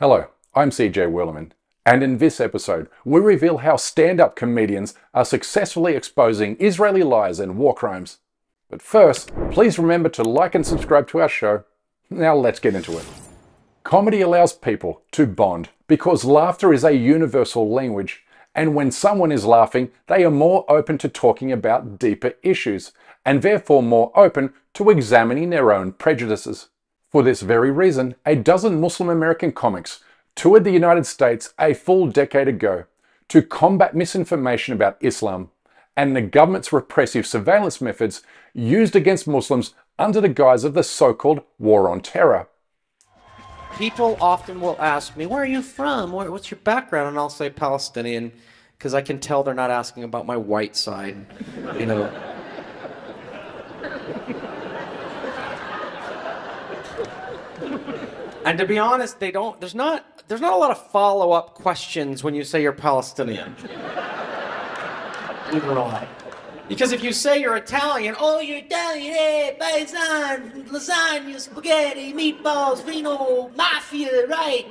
Hello, I'm CJ Werleman, and in this episode, we reveal how stand up comedians are successfully exposing Israeli lies and war crimes. But first, please remember to like and subscribe to our show. Now let's get into it. Comedy allows people to bond because laughter is a universal language, and when someone is laughing, they are more open to talking about deeper issues, and therefore more open to examining their own prejudices. For this very reason, a dozen Muslim American comics toured the United States a full decade ago to combat misinformation about Islam and the government's repressive surveillance methods used against Muslims under the guise of the so called War on Terror. People often will ask me, Where are you from? What's your background? And I'll say Palestinian because I can tell they're not asking about my white side. You know. And to be honest, they don't, there's not, there's not a lot of follow up questions when you say you're Palestinian. Neither will I. Because if you say you're Italian, oh, you're Italian, hey, paisan, lasagna, spaghetti, meatballs, vino, mafia, right?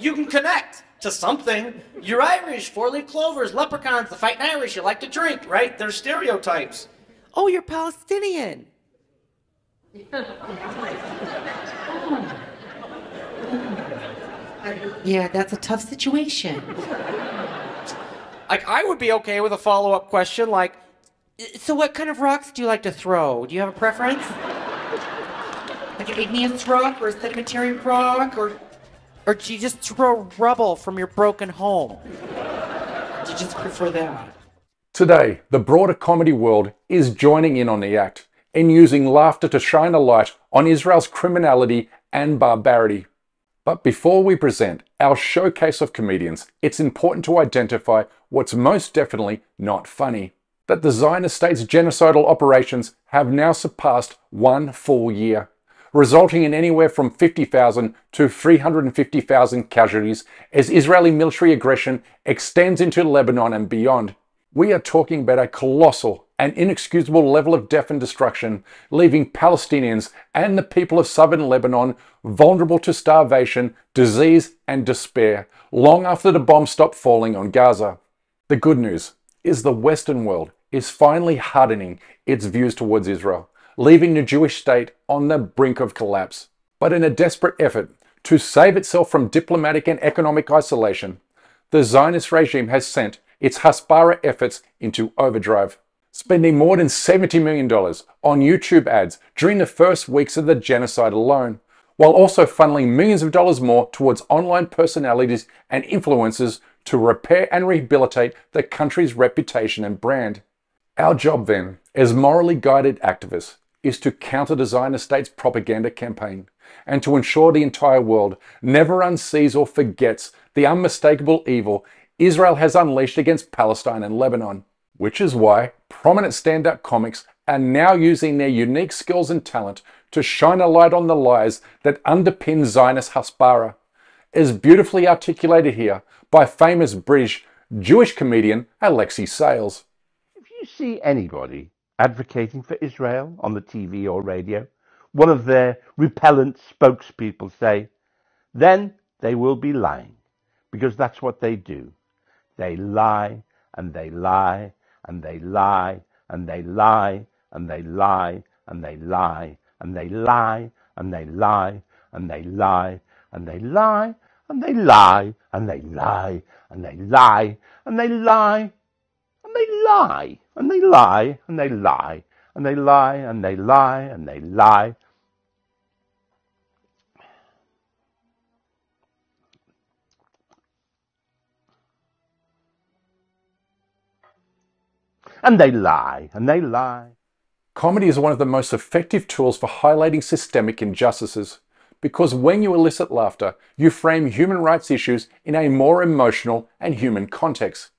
You can connect to something. You're Irish, four-leaf clovers, leprechauns, the fighting Irish, you like to drink, right? There's stereotypes. Oh, you're Palestinian. Yeah, that's a tough situation. Like, I would be okay with a follow-up question like, So, what kind of rocks do you like to throw? Do you have a preference? Like an igneous rock or a sedimentary rock or or do you just throw rubble from your broken home? Do you just prefer that? Today, the broader comedy world is joining in on the act and using laughter to shine a light on Israel's criminality and barbarity. But before we present our showcase of comedians, it's important to identify what's most definitely not funny. That the Zionist state's genocidal operations have now surpassed one full year, resulting in anywhere from 50,000 to 350,000 casualties as Israeli military aggression extends into Lebanon and beyond. We are talking about a colossal and inexcusable level of death and destruction, leaving Palestinians and the people of southern Lebanon vulnerable to starvation, disease, and despair long after the bombs stop falling on Gaza. The good news is the Western world is finally hardening its views towards Israel, leaving the Jewish state on the brink of collapse. But in a desperate effort to save itself from diplomatic and economic isolation, the Zionist regime has sent its Hasbara efforts into overdrive, spending more than $70 million on YouTube ads during the first weeks of the genocide alone, while also funneling millions of dollars more towards online personalities and influencers to repair and rehabilitate the country's reputation and brand. Our job then, as morally guided activists, is to counter the Zionist state's propaganda campaign and to ensure the entire world never unsees or forgets the unmistakable evil Israel has unleashed against Palestine and Lebanon, which is why prominent stand up comics are now using their unique skills and talent to shine a light on the lies that underpin Zionist Hasbara, as beautifully articulated here by famous British Jewish comedian Alexei Sayle. If you see anybody advocating for Israel on the TV or radio, one of their repellent spokespeople say, then they will be lying, because that's what they do. They lie and they lie and they lie and they lie and they lie and they lie and they lie and they lie and they lie and they lie and they lie and they lie and they lie and they lie and they lie and they lie and they lie and they lie and they lie and they lie and they lie and they lie. Comedy is one of the most effective tools for highlighting systemic injustices because when you elicit laughter, you frame human rights issues in a more emotional and human context.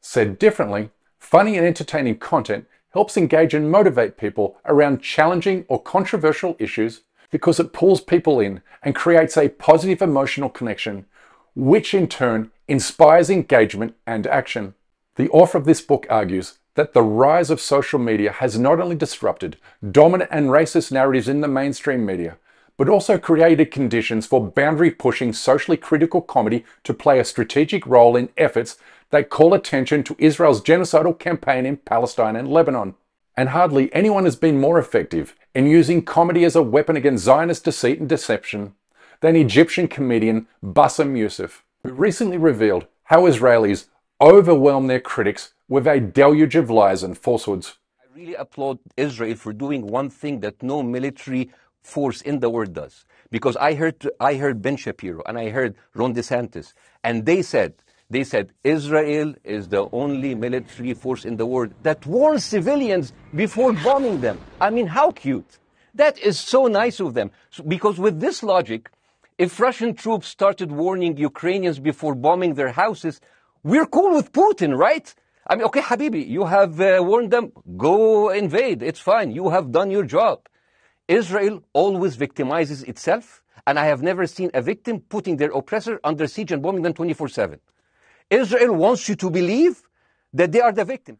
Said differently, funny and entertaining content helps engage and motivate people around challenging or controversial issues because it pulls people in and creates a positive emotional connection, which in turn inspires engagement and action. The author of this book argues that the rise of social media has not only disrupted dominant and racist narratives in the mainstream media, but also created conditions for boundary pushing, socially critical comedy to play a strategic role in efforts that call attention to Israel's genocidal campaign in Palestine and Lebanon. And hardly anyone has been more effective in using comedy as a weapon against Zionist deceit and deception than Egyptian comedian Bassem Youssef, who recently revealed how Israelis overwhelm their critics with a deluge of lies and falsehoods. I really applaud Israel for doing one thing that no military force in the world does. Because I heard, I heard Ben Shapiro and I heard Ron DeSantis, and they said, they said Israel is the only military force in the world that warns civilians before bombing them. I mean, how cute. That is so nice of them. So, because with this logic, if Russian troops started warning Ukrainians before bombing their houses, we're cool with Putin, right? I mean, okay, Habibi, you have uh, warned them, go invade. It's fine. You have done your job. Israel always victimizes itself, and I have never seen a victim putting their oppressor under siege and bombing them 24 7. Israel wants you to believe that they are the victim.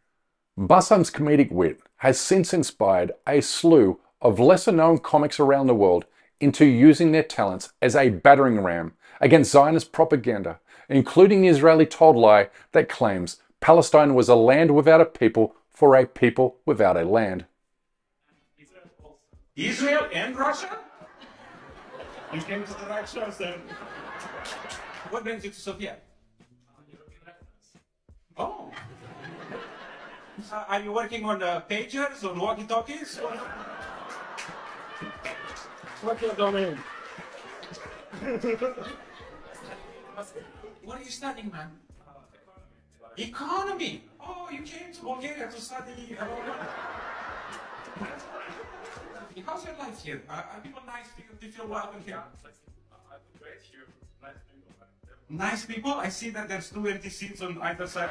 Bassem's comedic wit has since inspired a slew of lesser known comics around the world into using their talents as a battering ram against Zionist propaganda, including the Israeli told lie that claims Palestine was a land without a people for a people without a land. Israel and Russia? You came to the right source then. What brings you to Sofia? Oh. Uh, are you working on uh, pagers, on walkie-talkies? What's your domain? what are you studying, man? Economy. Oh, you came to Bulgaria to study. Uh, How's your life here? Are, are people nice? Do you, do you feel welcome here? Nice people? I see that there's two empty seats on either side.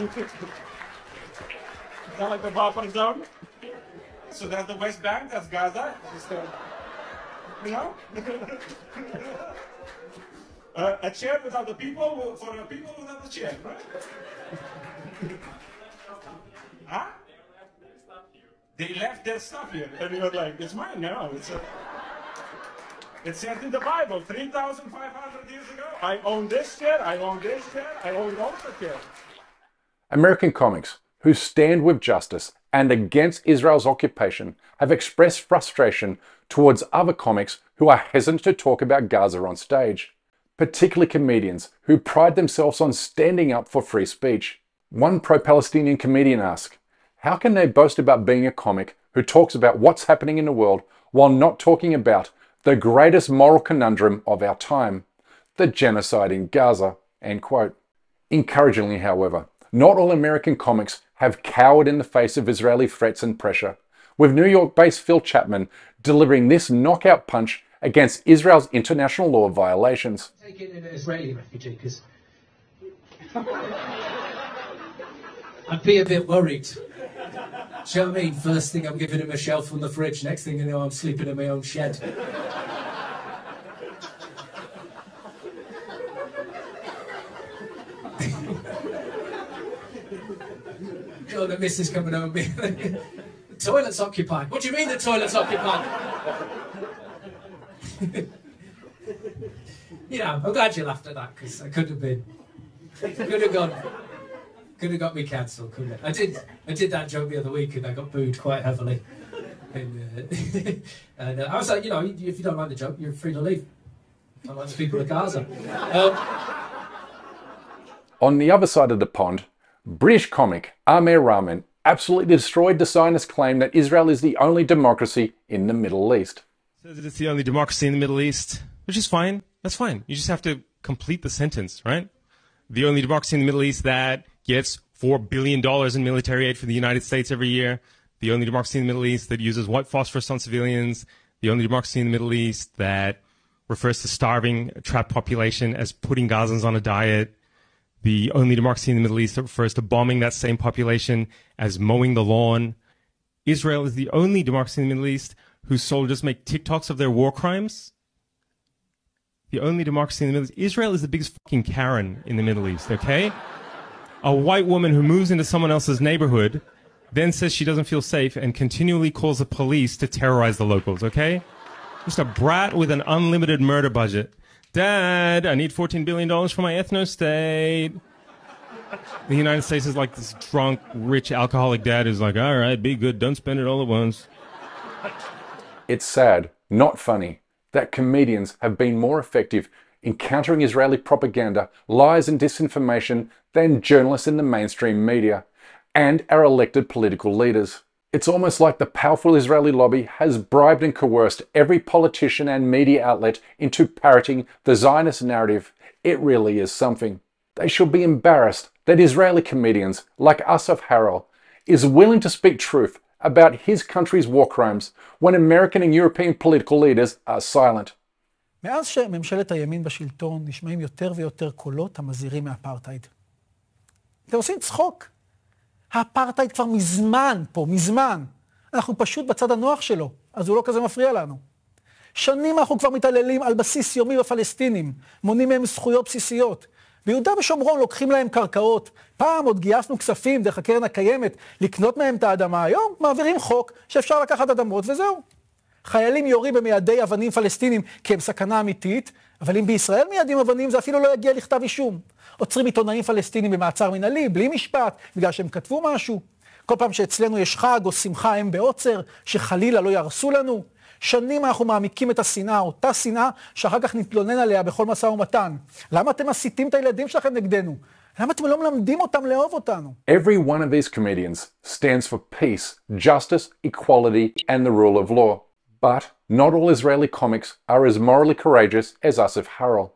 Is that like the buffer zone? So that's the West Bank, that's Gaza. Just, uh, you know? uh, a chair without the people for the people without the chair, right? huh? They left their stuff here, and you're like, it's mine now. It's a, it's said in the Bible, 3,500 years ago. I own this chair, I own this chair, I own all the chair. American comics who stand with justice and against Israel's occupation have expressed frustration towards other comics who are hesitant to talk about Gaza on stage, particularly comedians who pride themselves on standing up for free speech. One pro Palestinian comedian asked, How can they boast about being a comic who talks about what's happening in the world while not talking about the greatest moral conundrum of our time, the genocide in Gaza? End quote. Encouragingly, however, not all American comics have cowered in the face of Israeli threats and pressure, with New York based Phil Chapman delivering this knockout punch against Israel's international law violations. Take in an uh, Israeli refugee because I'd be a bit worried. Do you know what I mean? First thing I'm giving him a shelf from the fridge, next thing you know, I'm sleeping in my own shed. God, the missus coming home. the toilet's occupied. What do you mean the toilet's occupied? you know, I'm glad you laughed at that because I could have been, could have gone, could have got me cancelled. Couldn't it? I did, I did that joke the other week and I got booed quite heavily. And, uh, and uh, I was like, you know, if you don't like the joke, you're free to leave. I like the people of Gaza. Um, On the other side of the pond, British comic Amir Rahman absolutely destroyed the Zionist claim that Israel is the only democracy in the Middle East. Says it's the only democracy in the Middle East, which is fine. That's fine. You just have to complete the sentence, right? The only democracy in the Middle East that gets $4 billion in military aid from the United States every year. The only democracy in the Middle East that uses white phosphorus on civilians. The only democracy in the Middle East that refers to starving trapped population as putting Gazans on a diet the only democracy in the Middle East that refers to bombing that same population as mowing the lawn. Israel is the only democracy in the Middle East whose soldiers make TikToks of their war crimes. The only democracy in the Middle East. Israel is the biggest fucking Karen in the Middle East, okay? A white woman who moves into someone else's neighborhood then says she doesn't feel safe, and continually calls the police to terrorize the locals, okay? Just a brat with an unlimited murder budget. Dad, I need $14 billion for my ethno state. The United States is like this drunk, rich, alcoholic dad who's like, all right, be good, don't spend it all at once. It's sad, not funny, that comedians have been more effective in countering Israeli propaganda, lies, and disinformation than journalists in the mainstream media and our elected political leaders. It's almost like the powerful Israeli lobby has bribed and coerced every politician and media outlet into parroting the Zionist narrative. It really is something. They should be embarrassed that Israeli comedians like Asaf Harel is willing to speak truth about his country's war crimes when American and European political leaders are silent. מאז שממשלת הימין בשלטון נשמעים יותר ויותר קולות המזהירים מאפרטהייד. אתם עושים צחוק האפרטהייד כבר מזמן פה, מזמן. אנחנו פשוט בצד הנוח שלו, אז הוא לא כזה מפריע לנו. שנים אנחנו כבר מתעללים על בסיס יומי בפלסטינים, מונעים מהם זכויות בסיסיות. ביהודה ושומרון לוקחים להם קרקעות. פעם עוד גייסנו כספים דרך הקרן הקיימת לקנות מהם את האדמה, היום מעבירים חוק שאפשר לקחת אדמות וזהו. חיילים יורים במיידי אבנים פלסטינים כי הם סכנה אמיתית, אבל אם בישראל מיידים אבנים זה אפילו לא יגיע לכתב אישום. עוצרים עיתונאים פלסטינים במעצר מנהלי, בלי משפט, בגלל שהם כתבו משהו. כל פעם שאצלנו יש חג או שמחה הם בעוצר, שחלילה לא יהרסו לנו. שנים אנחנו מעמיקים את השנאה, אותה שנאה שאחר כך נתלונן עליה בכל משא ומתן. למה אתם מסיתים את הילדים שלכם נגדנו? למה אתם לא מלמדים אותם לאהוב אותנו? Every one of these comedians stands for peace, justice, equality, and the rule of law. But not all Israeli comics are as morally courageous as Asif Harel.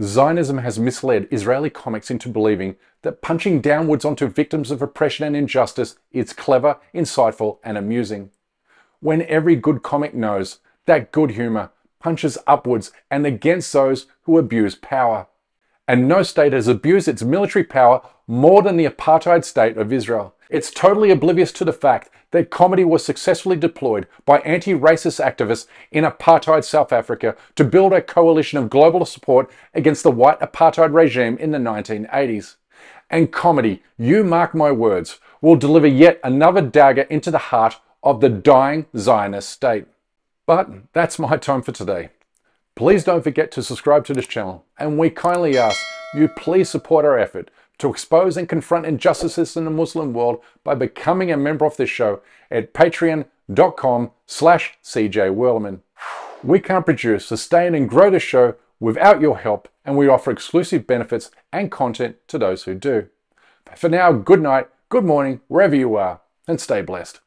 Zionism has misled Israeli comics into believing that punching downwards onto victims of oppression and injustice is clever, insightful, and amusing. When every good comic knows that good humour punches upwards and against those who abuse power. And no state has abused its military power more than the apartheid state of Israel. It's totally oblivious to the fact that comedy was successfully deployed by anti racist activists in apartheid South Africa to build a coalition of global support against the white apartheid regime in the 1980s. And comedy, you mark my words, will deliver yet another dagger into the heart of the dying Zionist state. But that's my time for today. Please don't forget to subscribe to this channel, and we kindly ask you please support our effort to expose and confront injustices in the Muslim world by becoming a member of this show at patreon.com slash cjwerleman. We can't produce, sustain and grow the show without your help and we offer exclusive benefits and content to those who do. But for now, good night, good morning, wherever you are, and stay blessed.